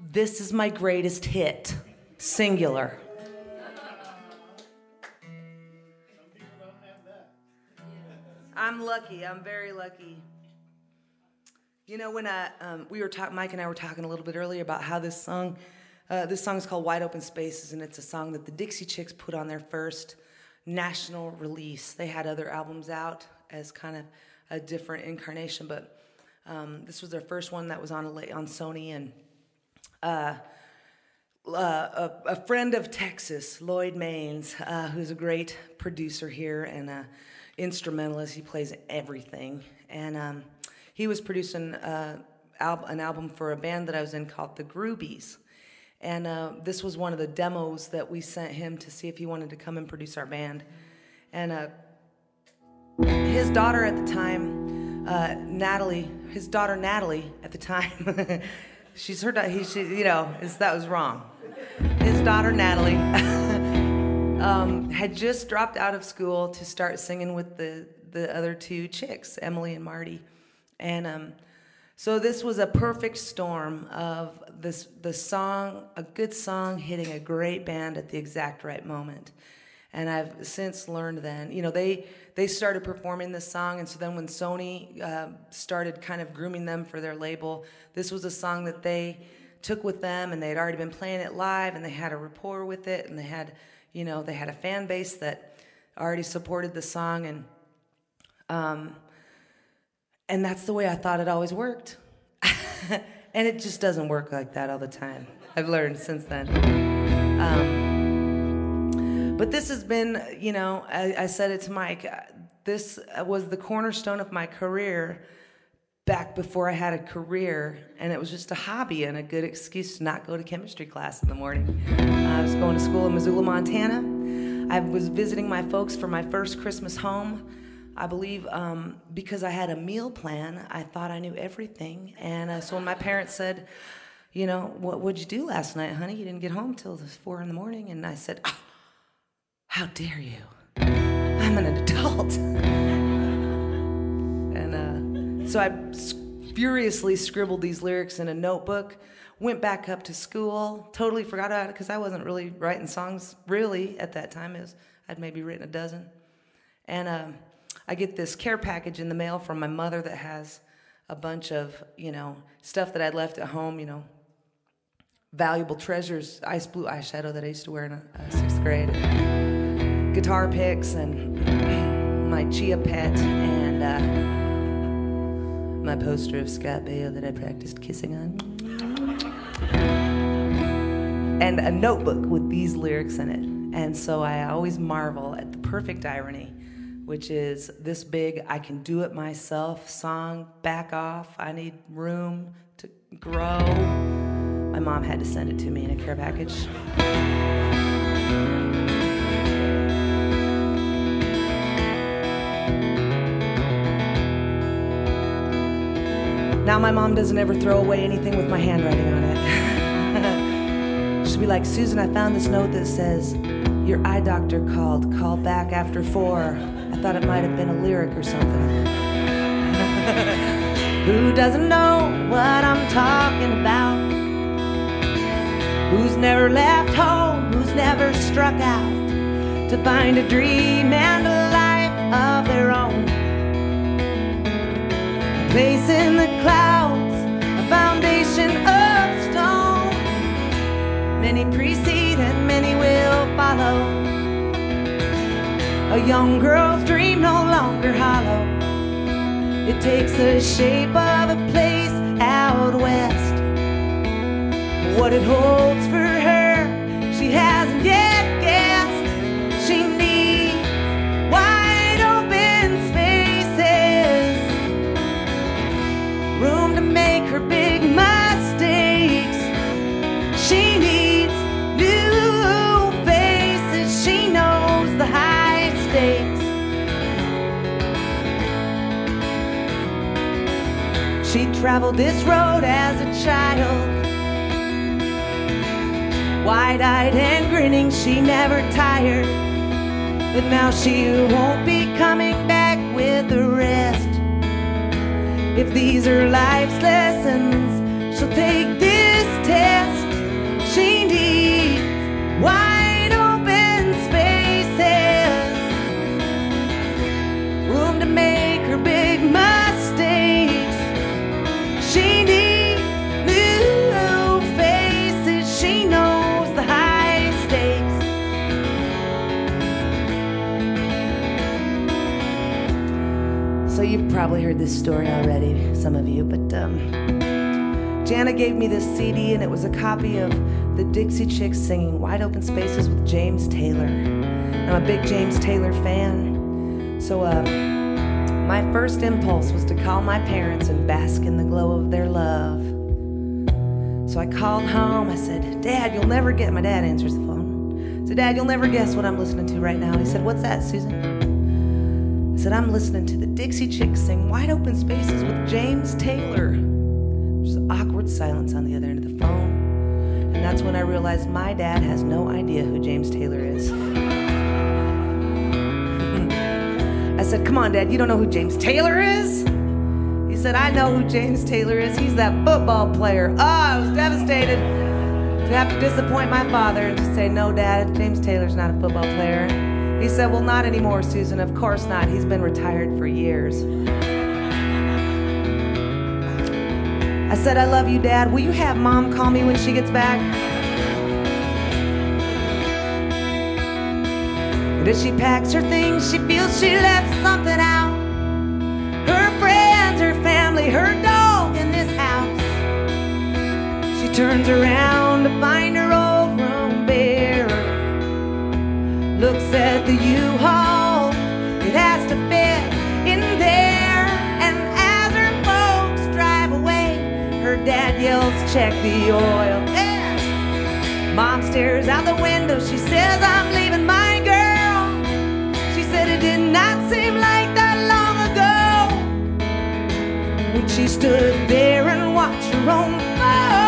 This is my greatest hit, singular. I'm lucky. I'm very lucky. You know, when I, um, we were talking, Mike and I were talking a little bit earlier about how this song, uh, this song is called Wide Open Spaces, and it's a song that the Dixie Chicks put on their first national release. They had other albums out as kind of a different incarnation, but um, this was their first one that was on on Sony, and uh, uh, a, a, friend of Texas, Lloyd Maines, uh, who's a great producer here and an instrumentalist. He plays everything, and um, he was producing uh, al- an album for a band that I was in called the Groobees. And uh, this was one of the demos that we sent him to see if he wanted to come and produce our band. And his daughter at the time, Natalie, his daughter Natalie at the time, she's her, he, she, you know, that was wrong. His daughter Natalie um, had just dropped out of school to start singing with the, the other two chicks, Emily and Martie. And um, so this was a perfect storm of this the song, a good song hitting a great band at the exact right moment. And I've since learned then, you know, they they started performing this song, and so then when Sony uh, started kind of grooming them for their label, this was a song that they took with them, and they had already been playing it live, and they had a rapport with it, and they had, you know, they had a fan base that already supported the song, and um, and that's the way I thought it always worked. and it just doesn't work like that all the time. I've learned since then. Um, but this has been, you know, I, I said it to Mike, uh, this was the cornerstone of my career back before I had a career, and it was just a hobby and a good excuse to not go to chemistry class in the morning. I was going to school in Missoula, Montana. I was visiting my folks for my first Christmas home. I believe um, because I had a meal plan, I thought I knew everything. And uh, so when my parents said, you know, what would you do last night, honey? You didn't get home till four in the morning. And I said, oh, how dare you? I'm an adult. and uh, so I furiously scribbled these lyrics in a notebook, went back up to school, totally forgot about it because I wasn't really writing songs really at that time. It was, I'd maybe written a dozen. And um, I get this care package in the mail from my mother that has a bunch of, you know, stuff that I'd left at home, you know, valuable treasures, ice blue eyeshadow that I used to wear in a sixth grade, guitar picks, and my chia pet, and uh, my poster of Scott Baio that I practiced kissing on, and a notebook with these lyrics in it. And so I always marvel at the perfect irony which is this big I can do it myself song, back off, I need room to grow. My mom had to send it to me in a care package. Now my mom doesn't ever throw away anything with my handwriting on it. She'll be like, Susan, I found this note that says, Your eye doctor called. Call back after four. I thought it might have been a lyric or something. Who doesn't know what I'm talking about? Who's never left home? Who's never struck out to find a dream and a life of their own? Place in the clouds, a foundation of stone. Many precede and many will follow. A young girl's dream no longer hollow. It takes the shape of a place out west. What it holds for her, she hasn't yet She traveled this road as a child. Wide eyed and grinning, she never tired. But now she won't be coming back with the rest. If these are life's lessons, she'll take this test. Probably heard this story already, some of you, but um, Jana gave me this CD, and it was a copy of the Dixie Chicks singing Wide Open Spaces with James Taylor. I'm a big James Taylor fan. So, uh, my first impulse was to call my parents and bask in the glow of their love. So I called home. I said, Dad, you'll never get. My dad answers the phone. So, Dad, you'll never guess what I'm listening to right now. He said, What's that, Susan? Said, I'm listening to the Dixie Chicks sing Wide Open Spaces with James Taylor. There's awkward silence on the other end of the phone. And that's when I realized my dad has no idea who James Taylor is. I said, Come on, Dad, you don't know who James Taylor is? He said, I know who James Taylor is. He's that football player. Oh, I was devastated to have to disappoint my father and to say, No, Dad, James Taylor's not a football player. He said, Well, not anymore, Susan. Of course not. He's been retired for years. I said, I love you, Dad. Will you have mom call me when she gets back? But as she packs her things, she feels she left something out. Her friends, her family, her dog in this house. She turns around check the oil. Yeah. Mom stares out the window, she says, I'm leaving my girl. She said it did not seem like that long ago when she stood there and watched her own folks